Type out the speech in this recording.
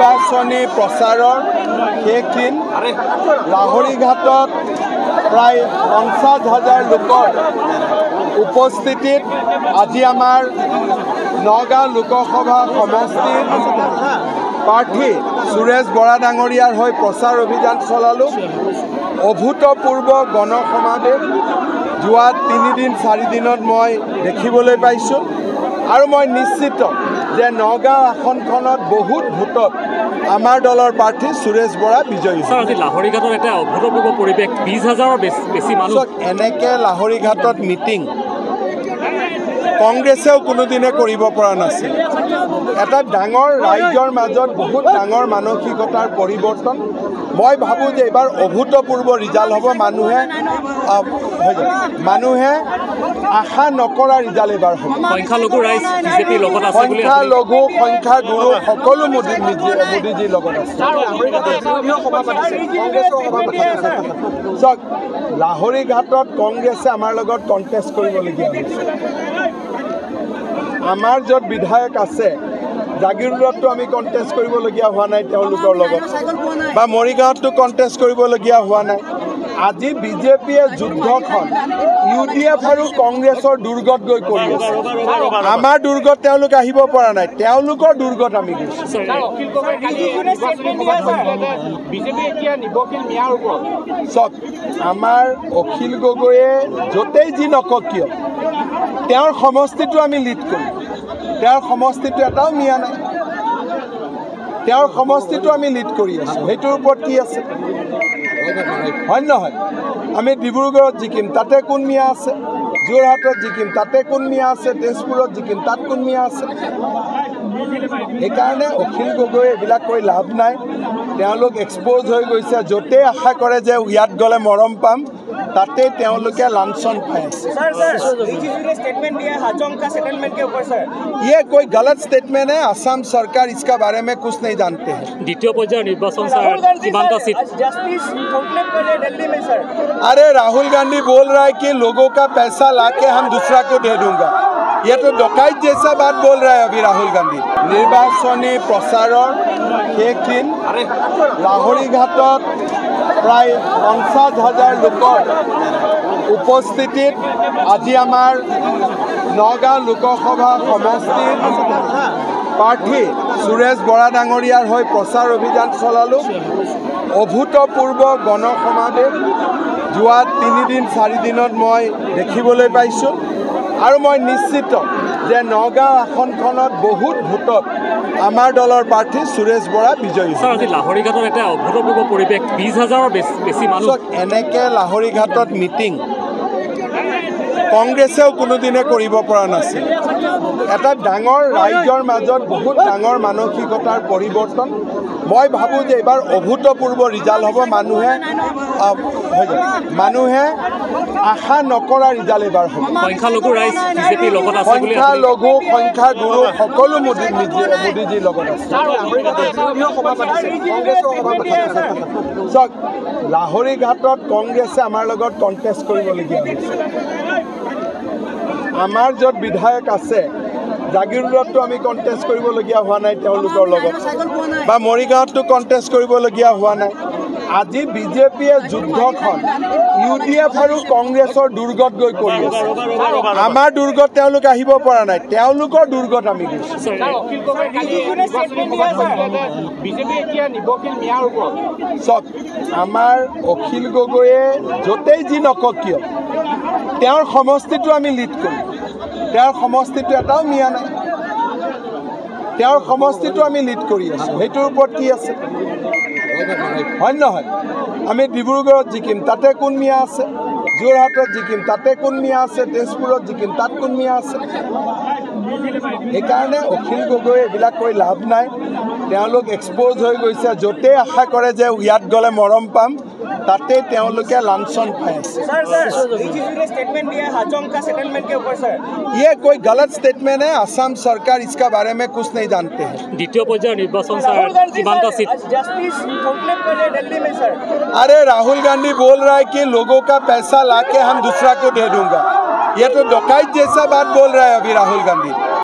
নিৰ্বাচনী প্ৰচাৰৰ শেষ দিন লাহৰীঘাটত প্ৰায় পঞ্চাছ হাজাৰ লোকৰ উপস্থিতিত আজি আমাৰ নগাঁও লোকসভা সমষ্টিৰ প্ৰাৰ্থী সুৰেশ বৰা ডাঙৰীয়াৰ হৈ প্ৰচাৰ অভিযান চলালোঁ। অভূতপূৰ্ব গণ সমাৱেশ যোৱা তিনিদিন চাৰিদিনত মই দেখিবলৈ পাইছোঁ। আৰু মই নিশ্চিত যে নগাঁও আসনখনত বহুত ভোটত আমাৰ দলৰ প্ৰাৰ্থী সুৰেশ বৰা বিজয়ী লাহৰীঘাটত এটা অভূতপূৰ্ব পৰিৱেশ বিছ হাজাৰৰ বেছি মানুহ। এনেকৈ লাহৰীঘাটত মিটিং কংগ্ৰেছেও কোনোদিনে কৰিব পৰা নাছিল। এটা ডাঙৰ ৰাইজৰ মাজত বহুত ডাঙৰ মানসিকতাৰ পৰিৱৰ্তন। মই ভাবোঁ যে এইবাৰ অভূতপূৰ্ব ৰিজাল্ট হ'ব। মানুহে। মানুহে আশা নকৰা ৰিজাল্ট এইবাৰ হ'ব। সংখ্যালঘু ৰাইজ বিজেপিৰ লগত আছে বুলি সংখ্যা আপুনি- লঘু সংখ্যা গুৰু সকলো মোদী মোদীজীৰ লগত আছে। চাওক লাহৰী ঘাটত কংগ্ৰেছে আমাৰ লগত কণ্টেষ্ট কৰিবলগীয়া হৈছে। আমাৰ য'ত বিধায়ক আছে জাগিৰোডতো আমি কণ্টেষ্ট কৰিবলগীয়া হোৱা নাই তেওঁলোকৰ লগত। বা মৰিগাঁৱতো কণ্টেষ্ট কৰিবলগীয়া হোৱা নাই। আজি বিজেপিয়ে যুদ্ধখন ইউ ডি এফ আৰু কংগ্ৰেছৰ দুৰ্গত গৈ কৰি আছে। আমাৰ দুৰ্গত তেওঁলোক আহিব পৰা নাই। তেওঁলোকৰ দুৰ্গত আমি চাওক আমাৰ অখিল গগৈয়ে য'তেই যি নকওক কিয় তেওঁৰ সমষ্টিটো আমি লিড কৰিম। তেওঁৰ সমষ্টিটো এটাও মিয়া নাই। তেওঁৰ সমষ্টিটো আমি লিড কৰি আছোঁ। সেইটোৰ ওপৰত কি আছে? হয় নহয়? আমি ডিব্ৰুগড়ত জিকিম তাতে কোন মিয়া আছে? যোৰহাটত জিকিম তাতে কোন মিয়া আছে? তেজপুৰত জিকিম তাত কোন মিয়া আছে? সেইকাৰণে অখিল গগৈ এইবিলাক কৰি লাভ নাই। তেওঁলোক এক্সপ'জ হৈ গৈছে। য'তেই আশা কৰে যে ইয়াত গ'লে মৰম পাম তাতে তেওঁলোকে লাঞ্চন পাই আছে स्टेटमेंट दिया है हाजोंग का सेटलमेंट के ऊपर सर ये कोई गलत स्टेटमेंट है असम सरकार इसका बारे में कुछ नहीं जानते हैं দ্বিতীয় পৰ্যায়ৰ নিৰ্বাচন ছাৰ राहुल गांधी কিমানটা सर চিট जस्टिस कॉन्क्लेव कर रहे हैं दिल्ली में सर अरे राहुल गांधी बोल रहा है कि लोगों का पैसा लाके हम दूसरा को दे दूंगा ये तो डकैत जैसा बात बोल रहा है अभी राहुल गांधी নিৰ্বাচনী প্ৰচাৰৰ শেষ দিন লাহৰীঘাটত প্ৰায় পঞ্চাছ হাজাৰ লোকৰ উপস্থিতিত আজি আমাৰ নগাঁও লোকসভা সমষ্টিৰ প্ৰাৰ্থী সুৰেশ বৰা ডাঙৰীয়াৰ হৈ প্ৰচাৰ অভিযান চলালোঁ। অভূতপূৰ্ব গণ সমাৱেশ যোৱা তিনিদিন চাৰিদিনত মই দেখিবলৈ পাইছোঁ। আৰু মই নিশ্চিত যে নগাঁও আসনখনত বহুত ভোটত আমাৰ দলৰ প্ৰাৰ্থী সুৰেশ বৰা বিজয়ী হ'ব। ছাৰ আজি লাহৰীঘাটত এটা অভূতপূৰ্ব পৰিৱেশ বিছ হাজাৰৰ বেছি বেছি মানুহ চাওক এনেকৈ লাহৰীঘাটত মিটিং কংগ্ৰেছেও কোনোদিনে কৰিব পৰা নাছিল এটা ডাঙৰ ৰাইজৰ মাজত বহুত ডাঙৰ মানসিকতাৰ পৰিৱৰ্তন। মই ভাবোঁ যে এইবাৰ অভূতপূৰ্ব ৰিজাল্ট হ'ব। মানুহে। মানুহে আশা নকৰা ৰিজাল্ট এইবাৰ হ'ব। সংখ্যালঘু ৰাইজ বিজেপিৰ লগত আছে বুলি সংখ্যা আপুনি- লঘু সংখ্যা গুৰু সকলো মোদী মোদীজীৰ লগত আছে। চাওক লাহৰী ঘাটত কংগ্ৰেছে আমাৰ লগত কণ্টেষ্ট কৰিবলগীয়া হৈছে। আমাৰ য'ত বিধায়ক আছে জাগিৰোডতো আমি কণ্টেষ্ট কৰিবলগীয়া হোৱা নাই তেওঁলোকৰ লগত। বা মৰিগাঁৱতো কণ্টেষ্ট কৰিবলগীয়া হোৱা নাই। আজি বিজেপিয়ে যুদ্ধখন ইউ ডি এফ আৰু কংগ্ৰেছৰ দুৰ্গত গৈ কৰি আছে। আমাৰ দুৰ্গত তেওঁলোক আহিব পৰা নাই। তেওঁলোকৰ দুৰ্গত আমি গৈছোঁ। চাওক আমাৰ অখিল গগৈয়ে য'তেই যি নকওক কিয় তেওঁৰ সমষ্টিটো আমি লিড কৰিম। তেওঁৰ সমষ্টিটো এটাও মিয়া নাই। তেওঁৰ সমষ্টিটো আমি লিড কৰি আছোঁ। সেইটোৰ ওপৰত কি আছে? হয় নহয়? আমি ডিব্ৰুগড়ত জিকিম তাতে কোন মিয়া আছে? যোৰহাটত জিকিম তাতে কোন মিয়া আছে? তেজপুৰত জিকিম তাত কোন মিয়া আছে? সেইকাৰণে অখিল গগৈ এইবিলাক কৰি লাভ নাই। তেওঁলোক এক্সপ'জ হৈ গৈছে। য'তেই আশা কৰে যে ইয়াত গ'লে মৰম পাম তাতে তেওঁলোকে লাঞ্চন পাই আছে सर सर ने स्टेटमेंट दिया है हाजोंग का सेटलमेंट के ऊपर सर ये कोई गलत स्टेटमेंट है असम सरकार इसका बारे में कुछ नहीं जानते हैं দ্বিতীয় পৰ্যায়ৰ নিৰ্বাচন ছাৰ राहुल गांधी কিমানটা চিট सर जस्टिस कॉन्क्लेव कर रहे हैं दिल्ली में सर अरे राहुल गांधी बोल रहा है कि लोगों का पैसा लाके हम दूसरा को दे दूंगा ये तो डकैत जैसा बात बोल रहा है अभी राहुल गांधी